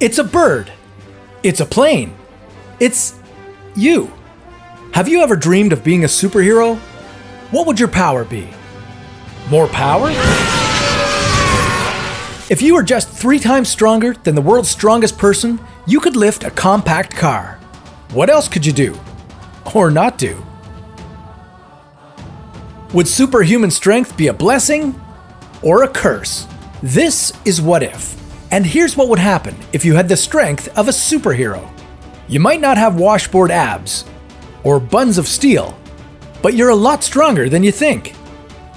It's a bird. It's a plane. It's you. Have you ever dreamed of being a superhero? What would your power be? More power? If you were just three times stronger than the world's strongest person, you could lift a compact car. What else could you do? Or not do? Would superhuman strength be a blessing or a curse? This is What If. And here's what would happen if you had the strength of a superhero. You might not have washboard abs or buns of steel, but you're a lot stronger than you think.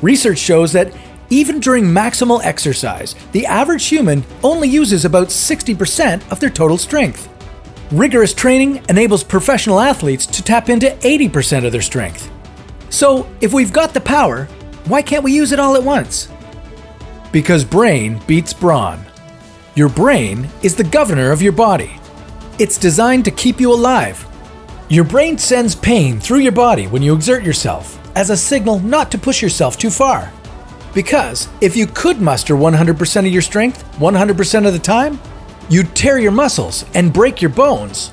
Research shows that even during maximal exercise, the average human only uses about 60% of their total strength. Rigorous training enables professional athletes to tap into 80% of their strength. So, if we've got the power, why can't we use it all at once? Because brain beats brawn. Your brain is the governor of your body. It's designed to keep you alive. Your brain sends pain through your body when you exert yourself as a signal not to push yourself too far. Because if you could muster 100% of your strength 100% of the time, you'd tear your muscles and break your bones.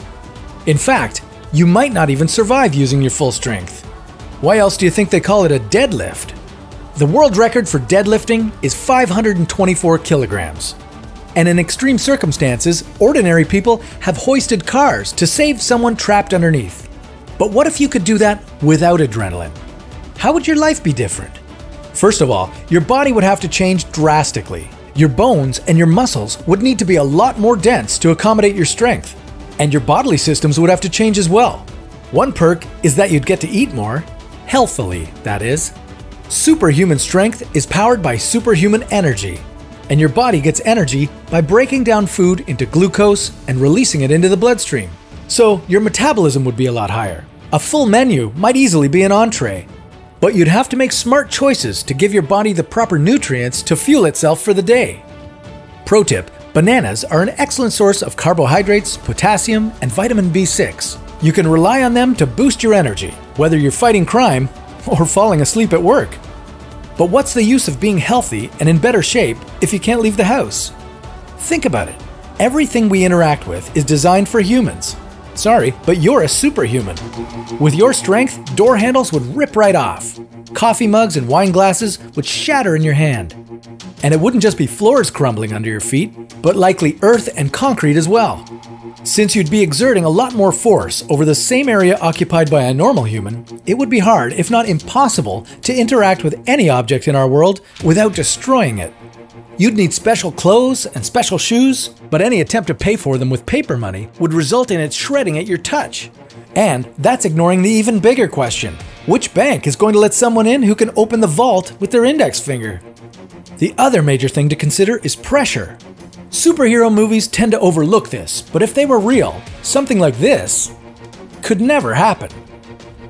In fact, you might not even survive using your full strength. Why else do you think they call it a deadlift? The world record for deadlifting is 524 kilograms. And in extreme circumstances, ordinary people have hoisted cars to save someone trapped underneath. But what if you could do that without adrenaline? How would your life be different? First of all, your body would have to change drastically. Your bones and your muscles would need to be a lot more dense to accommodate your strength. And your bodily systems would have to change as well. One perk is that you'd get to eat more, healthily, that is. Superhuman strength is powered by superhuman energy, and your body gets energy by breaking down food into glucose and releasing it into the bloodstream. So your metabolism would be a lot higher. A full menu might easily be an entree, but you'd have to make smart choices to give your body the proper nutrients to fuel itself for the day. Pro tip bananas are an excellent source of carbohydrates, potassium, and vitamin B6. You can rely on them to boost your energy, whether you're fighting crime or falling asleep at work. But what's the use of being healthy and in better shape if you can't leave the house? Think about it. Everything we interact with is designed for humans. Sorry, but you're a superhuman. With your strength, door handles would rip right off. Coffee mugs and wine glasses would shatter in your hand. And it wouldn't just be floors crumbling under your feet, but likely earth and concrete as well. Since you'd be exerting a lot more force over the same area occupied by a normal human, it would be hard, if not impossible, to interact with any object in our world without destroying it. You'd need special clothes and special shoes, but any attempt to pay for them with paper money would result in it shredding at your touch. And that's ignoring the even bigger question which bank is going to let someone in who can open the vault with their index finger? The other major thing to consider is pressure. Superhero movies tend to overlook this, but if they were real, something like this could never happen.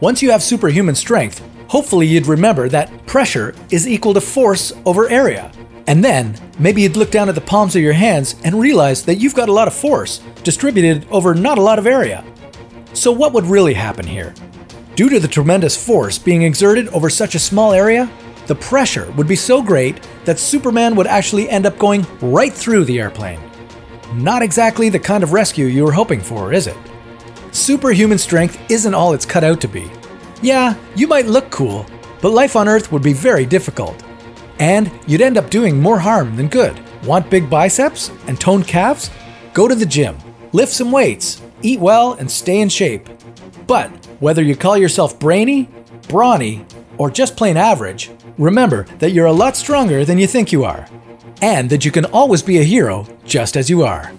Once you have superhuman strength, hopefully you'd remember that pressure is equal to force over area. And then, maybe you'd look down at the palms of your hands and realize that you've got a lot of force distributed over not a lot of area. So, what would really happen here? Due to the tremendous force being exerted over such a small area, the pressure would be so great that Superman would actually end up going right through the airplane. Not exactly the kind of rescue you were hoping for, is it? Superhuman strength isn't all it's cut out to be. Yeah, you might look cool, but life on Earth would be very difficult. And you'd end up doing more harm than good. Want big biceps and toned calves? Go to the gym, lift some weights, eat well, and stay in shape. But whether you call yourself brainy, brawny, or just plain average, remember that you're a lot stronger than you think you are. And that you can always be a hero just as you are.